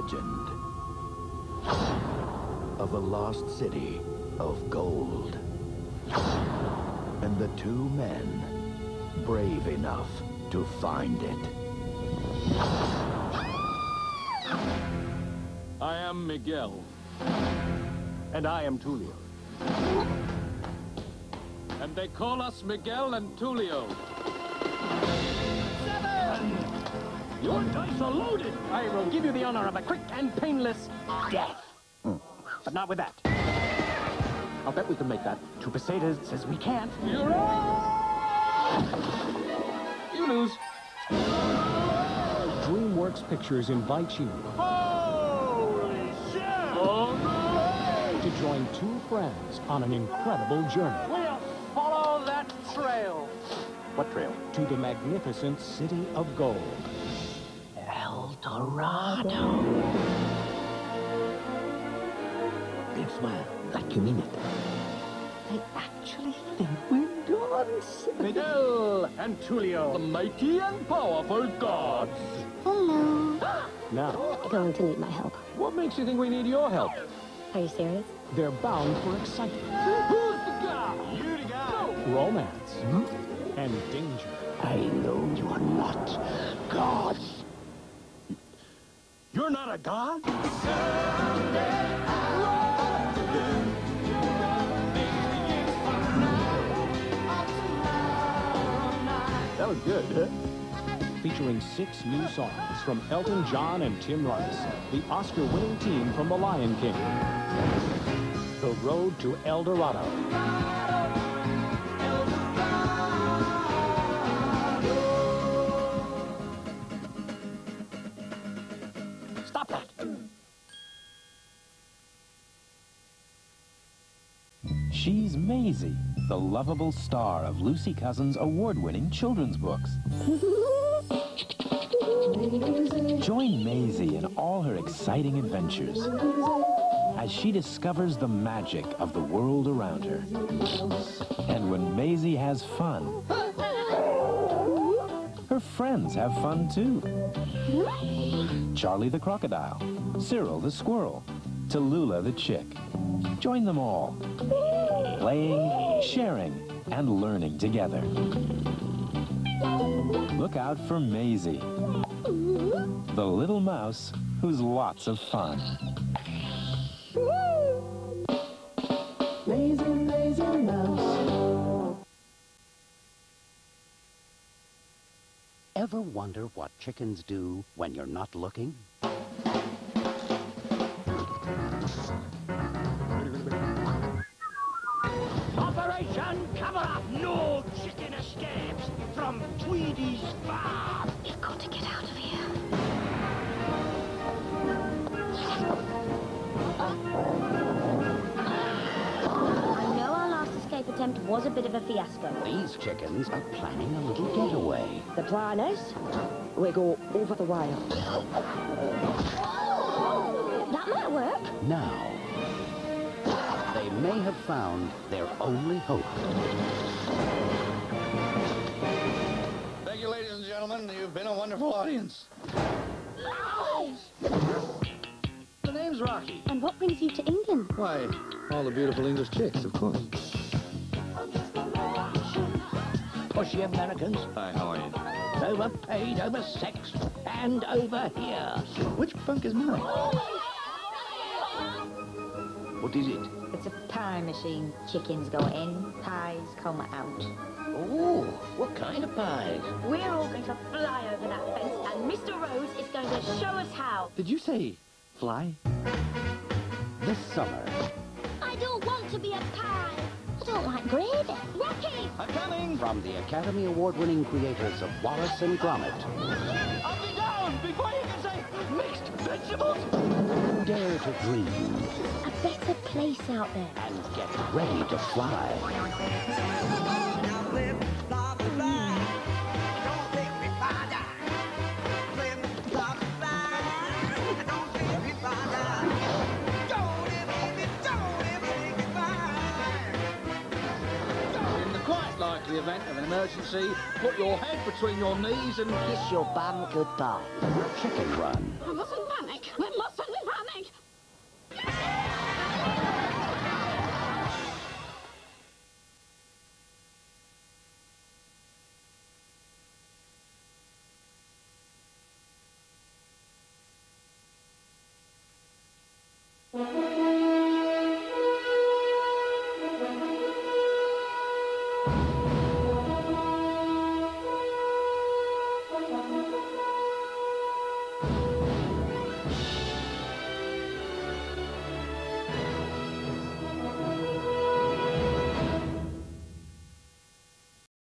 legend of a lost city of gold. And the two men brave enough to find it. I am Miguel. And I am Tulio. And they call us Miguel and Tulio. Seven! Your dice are loaded! I will give you the honor of a quick and painless death. Hmm. But not with that. I'll bet we can make that. Two pesetas says we can't. You're on! You lose. DreamWorks Pictures invites you Holy shit! Oh, no! to join two friends on an incredible journey What trail? to the magnificent city of gold. El Dorado. Big smile, like you mean it. I actually think we're gods. Miguel and Tulio, the mighty and powerful gods. Hello. Now, You're going to need my help. What makes you think we need your help? Are you serious? they're bound for excitement, Who's the guy? You the guy. romance, hmm? And danger. I know you are not gods. You're not a god? That was good, huh? Featuring six new songs from Elton John and Tim Rice, the Oscar-winning team from The Lion King. The Road to El Dorado. She's Maisy, the lovable star of Lucy Cousins' award-winning children's books. Join Maisy in all her exciting adventures as she discovers the magic of the world around her. And when Maisy has fun, her friends have fun too. Charlie the crocodile, Cyril the squirrel, Tallulah the chick. Join them all, playing, sharing, and learning together. Look out for Maisy, the little mouse who's lots of fun. Ever wonder what chickens do when you're not looking? Operation Cover Up. No chicken escapes from Tweedy's farm. We've got to get out of here. I know our last escape attempt was a bit of a fiasco. These chickens are planning a little getaway. The plan is, we go over the wire. That might work. Now, they may have found their only hope. Thank you, ladies and gentlemen. You've been a wonderful audience. The name's Rocky. And what brings you to England? Why, all the beautiful English chicks, of course. Pushy Americans, Hi, how are you? overpaid, oversexed, and over here. Which bunk is mine? What is it? It's a pie machine. Chickens go in, pies come out. Ooh, what kind of pies? We're all going to fly over that fence, and Mr. Rhodes is going to show us how. Did you say fly? This summer, I don't want to be a pie. I don't like gravy. Rocky! I'm coming! from the Academy Award-winning creators of Wallace and Gromit, I'll be down before you can say mixed vegetables! dare to dream better place out there. and get ready to fly. In the quite likely event of an emergency, put your head between your knees and Kiss your bum goodbye. Chicken Run.